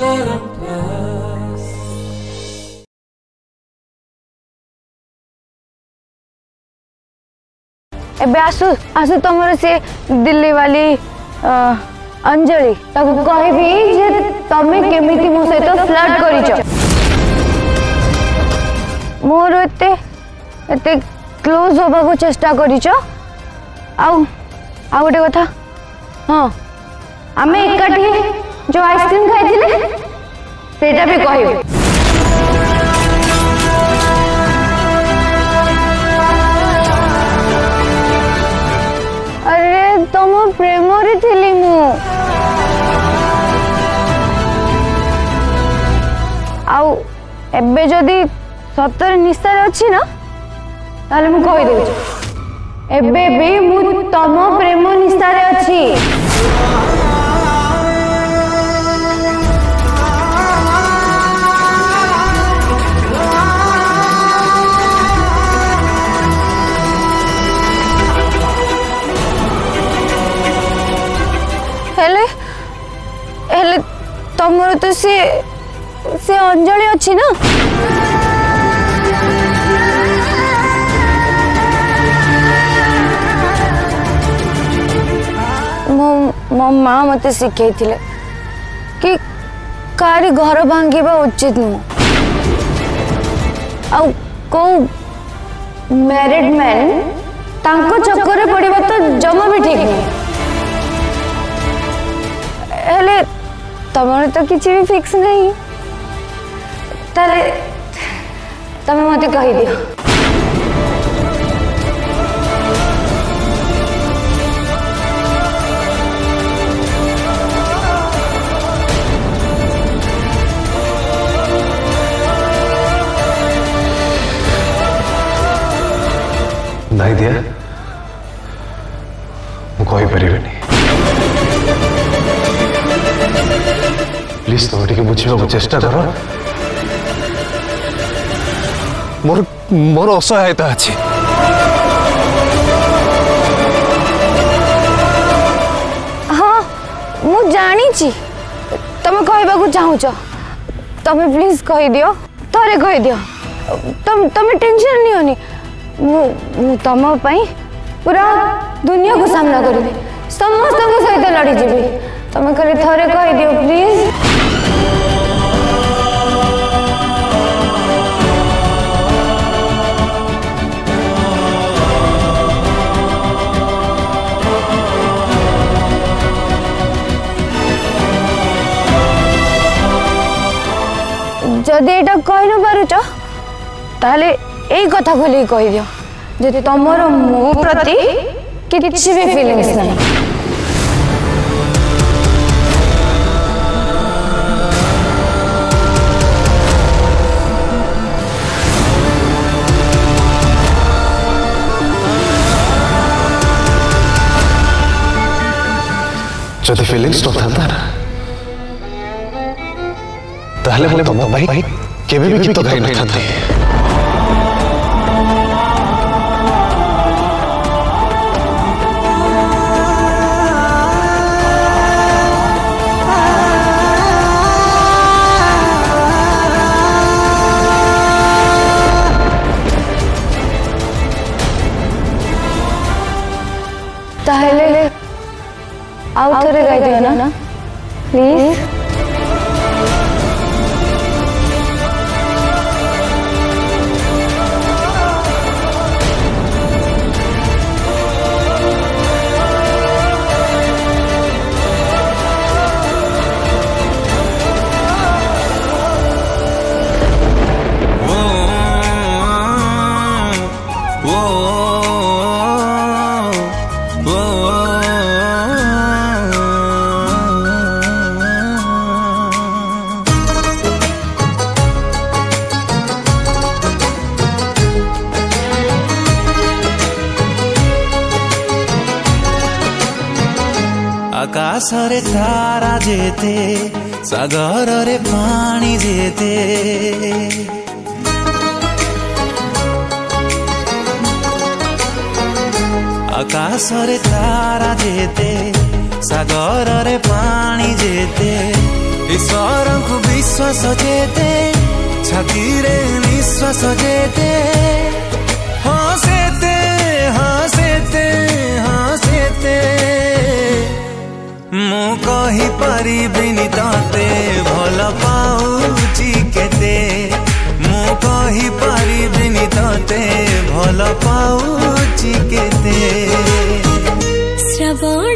Param ଏବେ ଆସୁ ଆସୁ ତମର ସେ ଦିଲ୍ଲୀ ବାଲି ଅଞ୍ଜଳି ତାକୁ କହିବି ଯେ ତମେ କେମିତି ମୋ ସହିତ ଫ୍ଲର୍ଟ କରିଛ ମୋର ଏତେ ଏତେ କ୍ଲୋଜ ହେବାକୁ ଚେଷ୍ଟା କରିଛ ଆଉ ଆଉ ଗୋଟେ କଥା ହଁ ଆମେ ଏକାଠି जो आइसक्रीम खाई सेटा भी कह अरे तुम प्रेम थी मु आउ एबे जदि सतर निशार अच्छी ना তাহলে মু কই দেউছি এবে বি মু তম প্রেম নিসারে আছি ତମର ତ ସେ ସେ ଅଞ୍ଜଳି ଅଛି ନା ମୋ ମୋ ମା ମୋତେ ଶିଖେଇଥିଲେ କି କାହାରି ଘର ଭାଙ୍ଗିବା ଉଚିତ ନୁହଁ ଆଉ କୋଉ ମ୍ୟାରିଡ୍ ମ୍ୟାନ୍ ତାଙ୍କ ଚକରେ ପଡ଼ିବା ତ ଜମା ବି ଠିକ୍ ନୁହେଁ ହେଲେ तमर तो किसी भी फिक्स नहीं तले तमे मत कह दियो नहीं दिया मुझे कही प्लीज तुम टे बुझा चेष्टा कर मोर असहायता अच्छे हाँ मुझी तुम कह तुम प्लीज कहीदि थे कहीदि तुम टेंशन नियोनि तुम पूरा दुनिया को सामना करी समस्त सहित लड़ी जी तुम खाली थे कहीदि प्लीज তাহলে এই কথা বলি কই দিও যদি তোমার মো প্রতি কি কিছু ভি ফিলিং সেন সেটা ফিলিং তো থাকার তাহলে আমি তোমার বাই কেবে ভি কিছু তো নাই না আকাশরে তারা যেতে সাগরের পানি যেতে ঈশ্বরଙ୍କୁ বিশ্বাস যেতে ছাতিরে নিঃশ্বাস যেতে হসেতে হসেতে হসেতে ମୁଁ କହିପାରିବିନି ତତେ ଭଲ ପାଉଛି କେତେ ମୁଁ କହିପାରିବି আমি তোতে ଭଲ ପାଉଛି କେତେ ଶ୍ରବଣ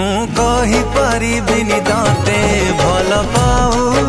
मु कही पारि भल पाऊ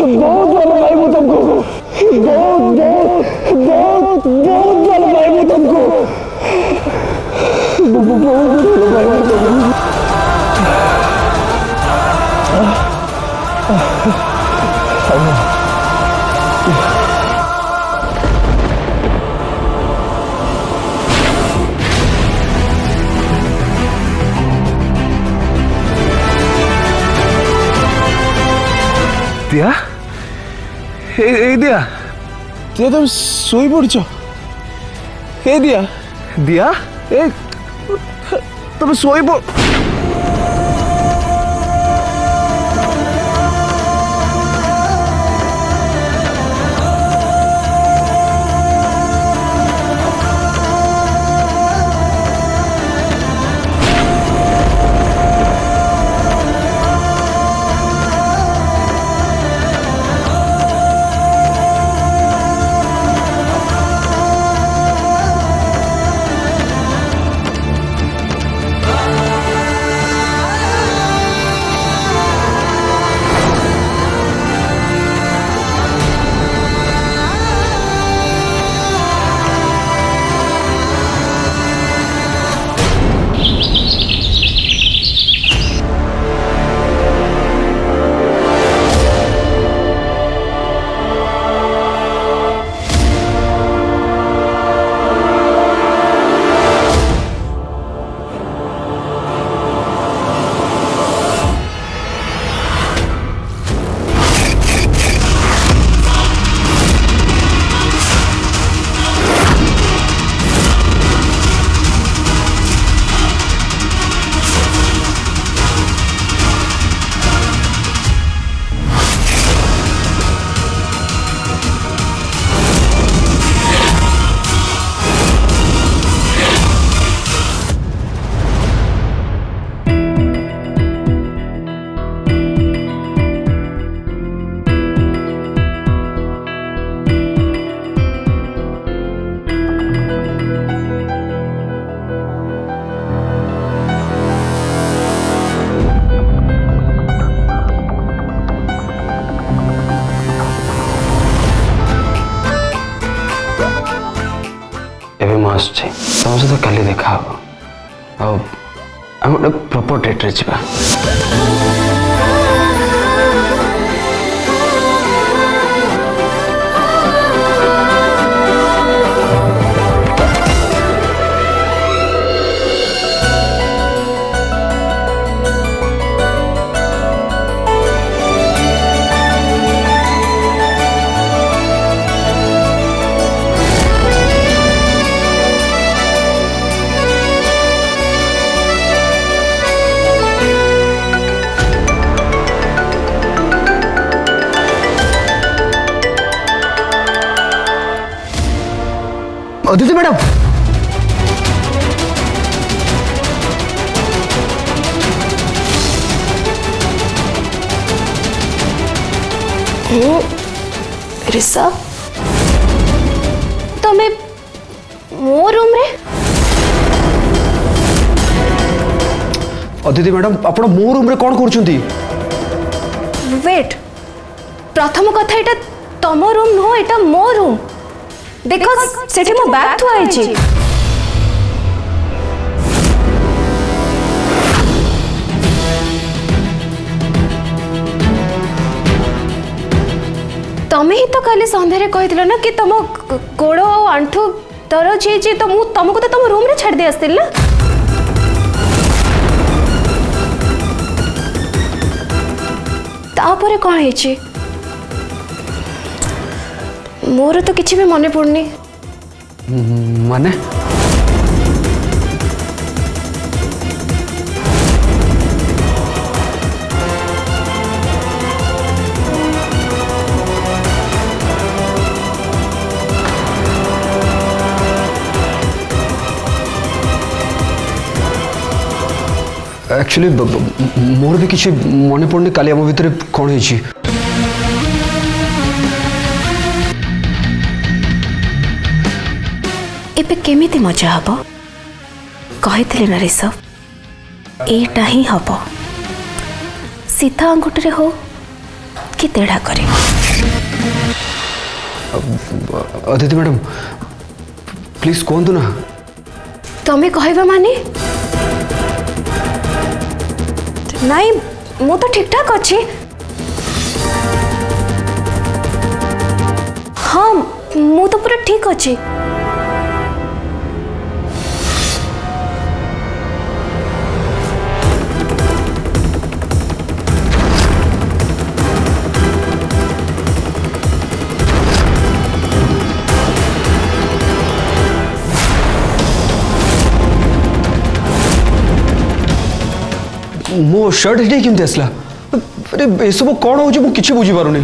बहुत जलवायु तुमको बहुत बहुत बहुत बहुत जलवायु तुमको बहुत जलवायु तुमको Oh, দিয়া এই দিয়া দিয়া তুমি শুয়ে পড়ছ এই দিয়া দিয়া এই তুমি শুয়ে পড় आसचे तुम सहित कल देखा हो आम प्रपर डेट्रे जा प्रिंसिपल मैडम ऋषभ तुम्हें मो रूम रे अदिति मैडम आप मो रूम रे कौन करछंती वेट प्रथम कथा तम रूम नुह एटा मो रूम ଦେଖ ସେଠି ମୋ ବ୍ୟାଗ୍ ଥୁଆ ହେଇଛି ତମେ ହିଁ ତ କାଲି ସନ୍ଧ୍ୟାରେ କହିଥିଲ ନା କି ତମ ଗୋଡ଼ ଆଉ ଆଣ୍ଠୁ ଦରଜ ହେଇଛି ତ ମୁଁ ତମକୁ ତ ତମ ରୁମ୍ରେ ଛାଡ଼ି ଦେଇ ଆସିଥିଲି ନା ତାପରେ କ'ଣ ହେଇଛି মোর তো কিচ্ছুই মনে পড়নি হুম মনে एक्चुअली মোরও কিছে মনে পড়নি কালিয়া ম ভিতরে কোন হইছি ଏବେ କେମିତି ମଜା ହେବ କହିଥିଲେ ନା ରିଷଭ ଏଇଟା ହିଁ ହେବ ସିଧା ଆଙ୍ଗୁଠିରେ ହଉ କି ତେଢ଼ା କରି ଅଦିତି ମ୍ୟାଡ଼ାମ୍ ପ୍ଲିଜ୍ କୁହନ୍ତୁ ନା ତମେ କହିବ ମାନେ ନାଇଁ ମୁଁ ତ ଠିକ୍ଠାକ୍ ଅଛି ହଁ ମୁଁ ତ ପୁରା ଠିକ୍ ଅଛି મો શર્ટેડે કીંતેસલા અરે બધું કોણ હોવું છે હું કીચી બુજી પારુ નહિ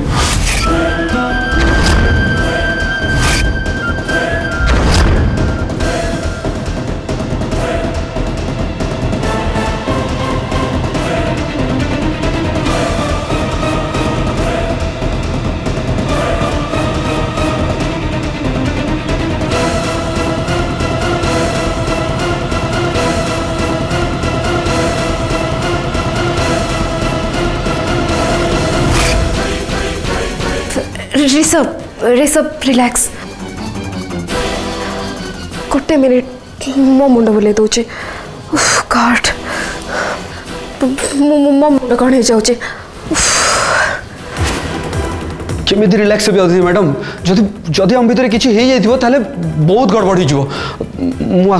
रेसअप रिलैक्स गोटे मिनिट मो मु बुले दौचे गॉड मो मुंड कौन हो केमी रिलैक्स मैडम जदि आम भितर किसी हो बहुत गड़बड़ हो मु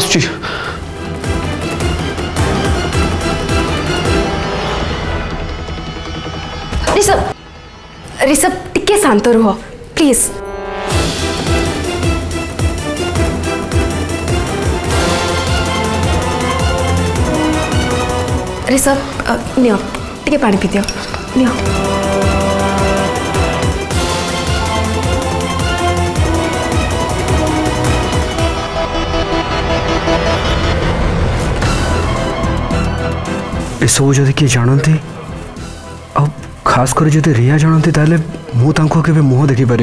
ऋषभ टिके शांत रुह प्लीज अरे सर टे पा पी दि सब जी किए जानते खास करी रिया जानते मुझे मुह देखी पार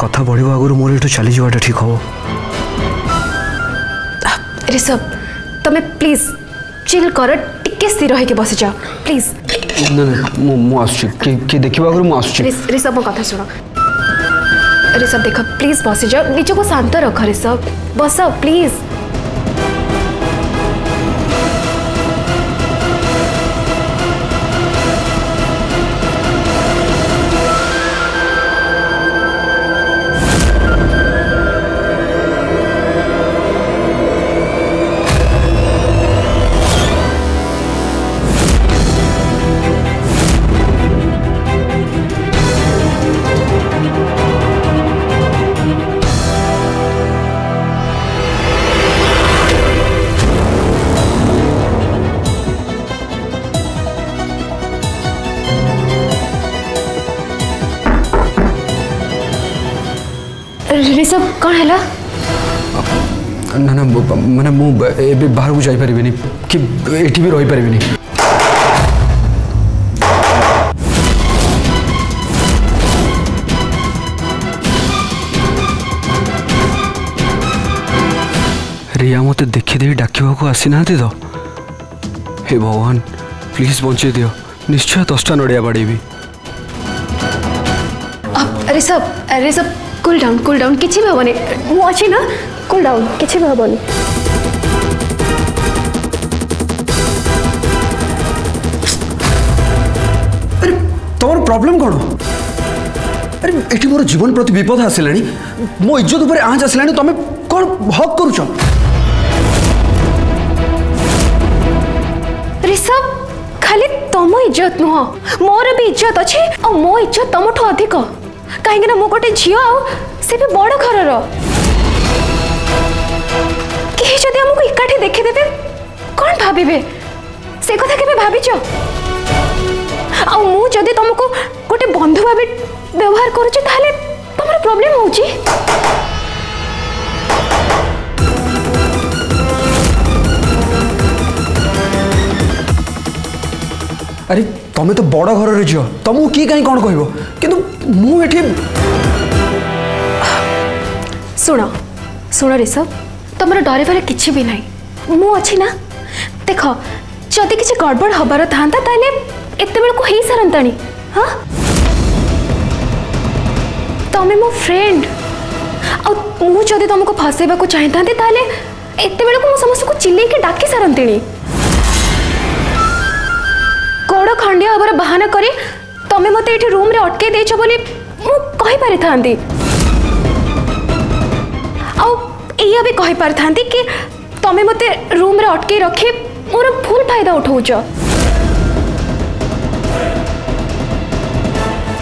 कथ बढ़ आगर मोर यू चली जावाटा ठीक हम ऋषभ तुम्हें प्लीज चिल कर टे स्थिर हो बस जाओ प्लीज ना ना के देखा ऋषभ मो कथ शुण ऋषभ देख प्लीज बस जाओ निजक शांत रख ऋषभ बस प्लीज। कहाँ है मैंने मुंह बाहर कुछ आई कि एटी भी रोई परी नहीं रिया मत देखी देवी डाकिबा आसी ना तो हे भगवान प्लीज पहुंचे दियो निश्चय दस्टा नड़िया बाड़ी भी अरे କୁଲ୍ ଡାଉନ୍ କୁଲ୍ ଡାଉନ୍ କିଛି ବି ହେବନି ମୁଁ ଅଛି ନା କୁଲ୍ ଡାଉନ୍ କିଛି ବି ହେବନି ଆରେ ତମର ପ୍ରୋବ୍ଲେମ୍ କ'ଣ ଆରେ ଏଠି ମୋର ଜୀବନ ପ୍ରତି ବିପଦ ଆସିଲାଣି ମୋ ଇଜ୍ଜତ ଉପରେ ଆଞ୍ଚ ଆସିଲାଣି ତମେ କ'ଣ ହକ୍ କରୁଛ ରିଷଭ ଖାଲି ତମ ଇଜ୍ଜତ ନୁହଁ ମୋର ବି ଇଜ୍ଜତ ଅଛି ଆଉ ମୋ ଇଜ୍ଜତ ତମଠୁ ଅଧିକ କାହିଁକି ନା ମୁଁ ଗୋଟେ ଝିଅ ଆଉ ସେ ବି ବଡ଼ ଘରର କେହି ଯଦି ଆମକୁ ଏକାଠି ଦେଖିଦେବେ କ'ଣ ଭାବିବେ ସେ କଥା କେବେ ଭାବିଛ ଆଉ ମୁଁ ଯଦି ତମକୁ ଗୋଟେ ବନ୍ଧୁ ଭାବେ ବ୍ୟବହାର କରୁଛି ତାହେଲେ ତମର ପ୍ରୋବ୍ଲେମ୍ ହେଉଛି अरे तुम्हें तो बड़ घर झील तुम कि कौन कह कि मुझे शुण शुण ऋषभ तुम डर कि भी ना मुझी ना देख जदि कि गड़बड़ हबार था हाँ तुम्हें मो फ्रेंड आदि तुमको फसैवाक चाहता एत बेलू मु समस्त को चिलई के डाकि सारती खंडिया अबर बहाना करी तमे मते एठी रूम रे अटके देछो बोली मु कहि पारे कि तमे मते रूम रे अटके रखे मोर फुल फायदा उठाऊ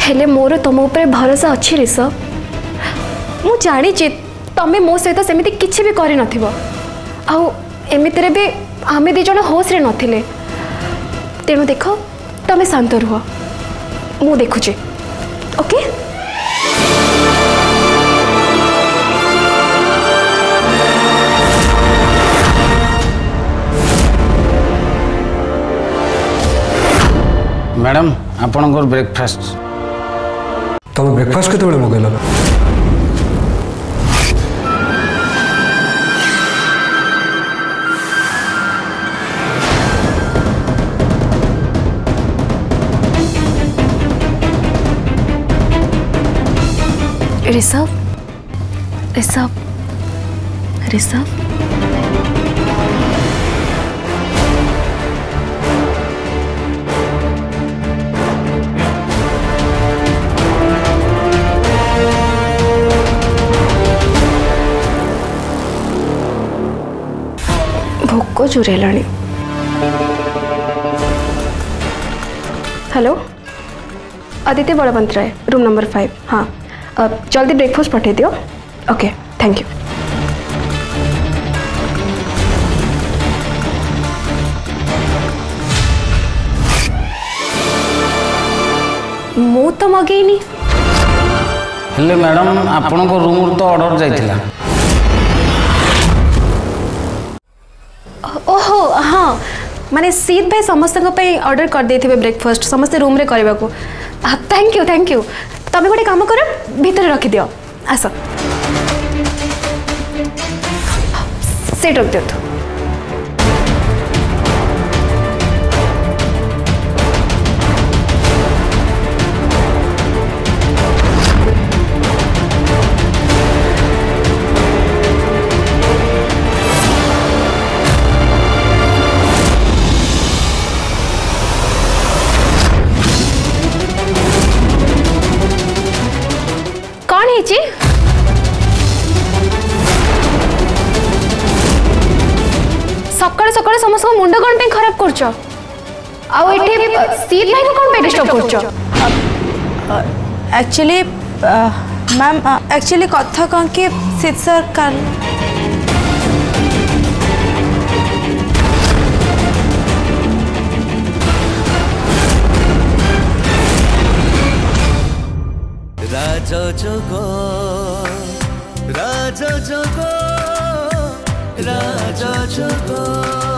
हेले मोर तमे ऊपर भरोसा अछि रिस मु जाने जे मो सहित सेमिति किछि भी करे भी आमे दि जणा होस रे नथिले तेणु देखो तमें शांत रुह मु देखुचे ओके मैडम आपण ब्रेकफास्ट तुम ब्रेकफास्ट के मगेल तो ऋषभ ऋषभ ऋषभ भोक जुरेला hello Aditya Balwant room number five हाँ जल्दी ब्रेकफास्ट पठाई दियो ओके थैंक यू मु तो मगेनी हेलो मैडम आपन को रूम तो ऑर्डर जाईतिला ओहो हां माने सीट भाई समस्त को पे ऑर्डर कर दे थे ब्रेकफास्ट समस्त रूम रे करबा को थैंक यू थैंक यू तुम गोटे कम कर भितर रखि आस सेट रख दिखा সকালে সকালে সমস্ত মুন্ড কোন পে খারাপ করছো আউ এটি সিট লাইফ কোন পে ডিস্টার্ব করছো एक्चुअली मैम एक्चुअली कथा कौन के सिद्ध सर कर राजा जगो राजा जगो राजा जपा